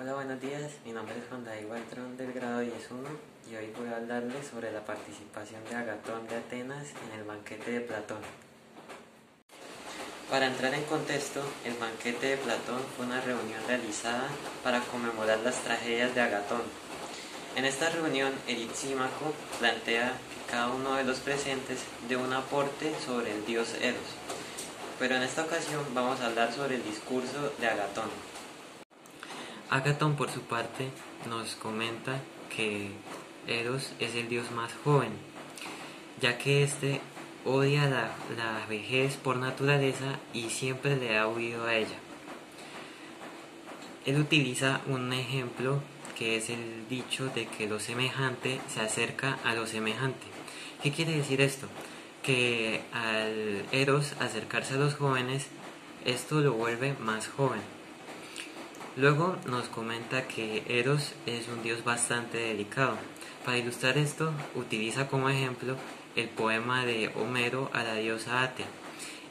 Hola, buenos días. Mi nombre es Juan David Waltrón del grado 10.1 y hoy voy a hablarles sobre la participación de Agatón de Atenas en el banquete de Platón. Para entrar en contexto, el banquete de Platón fue una reunión realizada para conmemorar las tragedias de Agatón. En esta reunión, Erisímaco plantea que cada uno de los presentes dé un aporte sobre el dios Eros. Pero en esta ocasión vamos a hablar sobre el discurso de Agatón. Agatón, por su parte, nos comenta que Eros es el dios más joven, ya que éste odia la, la, vejez por naturaleza y siempre le ha huido a ella. Él utiliza un ejemplo que es el dicho de que lo semejante se acerca a lo semejante. ¿Qué quiere decir esto? Que al Eros acercarse a los jóvenes, esto lo vuelve más joven Luego nos comenta que Eros es un dios bastante delicado. Para ilustrar esto, utiliza como ejemplo el poema de Homero a la diosa Ate,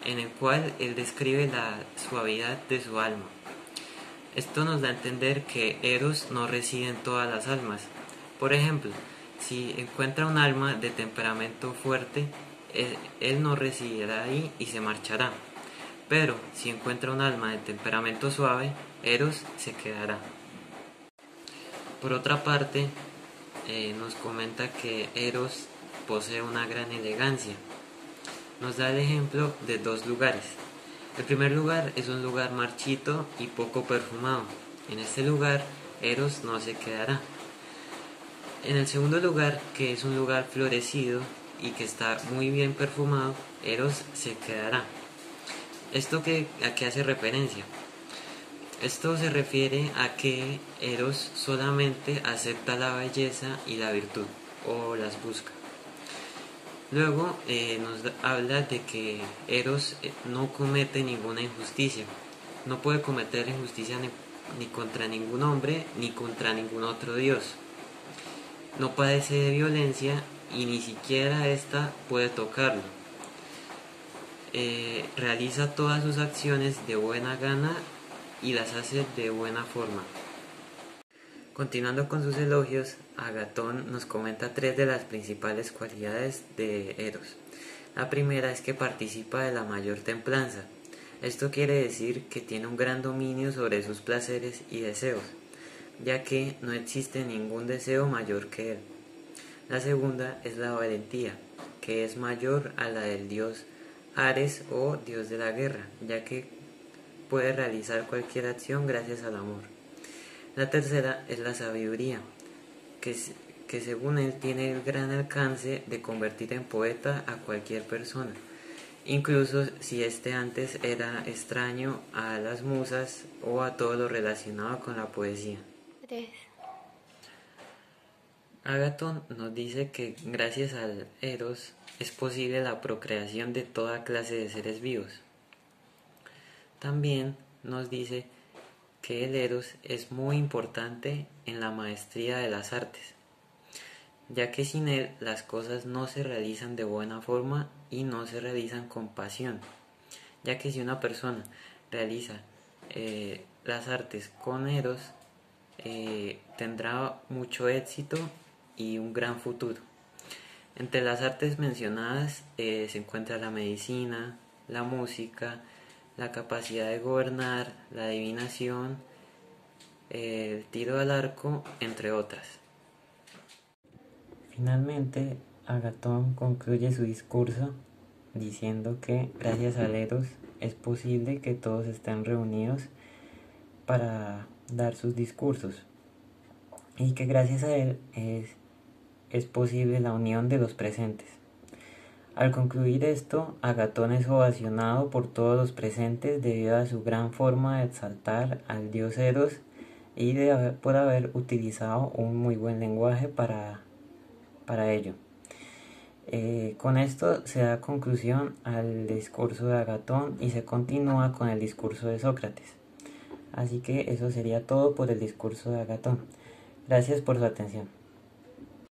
en el cual él describe la suavidad de su alma. Esto nos da a entender que Eros no reside en todas las almas. Por ejemplo, si encuentra un alma de temperamento fuerte, él no residirá ahí y se marchará. Pero si encuentra un alma de temperamento suave, Eros se quedará. Por otra parte, eh, nos comenta que Eros posee una gran elegancia. Nos da el ejemplo de dos lugares. El primer lugar es un lugar marchito y poco perfumado. En este lugar, Eros no se quedará. En el segundo lugar, que es un lugar florecido y que está muy bien perfumado, Eros se quedará. ¿Esto que, a qué hace referencia? Esto se refiere a que Eros solamente acepta la belleza y la virtud, o las busca. Luego eh, nos habla de que Eros eh, no comete ninguna injusticia, no puede cometer injusticia ni, contra ningún hombre ni contra ningún otro dios. No padece de violencia y ni siquiera ésta puede tocarlo eh, realiza todas sus acciones de buena gana y las hace de buena forma. Continuando con sus elogios, Agatón nos comenta tres de las principales cualidades de Eros. La primera es que participa de la mayor templanza. Esto quiere decir que tiene un gran dominio sobre sus placeres y deseos, ya que no existe ningún deseo mayor que él. La segunda es la valentía, que es mayor a la del dios Ares o dios de la guerra, ya que puede realizar cualquier acción gracias al amor. La tercera es la sabiduría, que, que según él tiene el gran alcance de convertir en poeta a cualquier persona, incluso si éste antes era extraño a las musas o a todo lo relacionado con la poesía. Agatón nos dice que gracias al Eros es posible la procreación de toda clase de seres vivos. También nos dice que el Eros es muy importante en la maestría de las artes, ya que sin él las cosas no se realizan de buena forma y no se realizan con pasión, ya que si una persona realiza eh, las artes con Eros, eh, tendrá mucho éxito y un gran futuro. Entre las artes mencionadas eh, se encuentra la medicina, la música, la capacidad de gobernar, la adivinación, el tiro al arco, entre otras. Finalmente, Agatón concluye su discurso diciendo que gracias a Eros es posible que todos estén reunidos para dar sus discursos y que gracias a él es es posible la unión de los presentes. Al concluir esto, Agatón es ovacionado por todos los presentes debido a su gran forma de exaltar al dios Eros y de por haber utilizado un muy buen lenguaje para, para ello. Eh, con esto se da conclusión al discurso de Agatón y se continúa con el discurso de Sócrates. Así que eso sería todo por el discurso de Agatón. Gracias por su atención.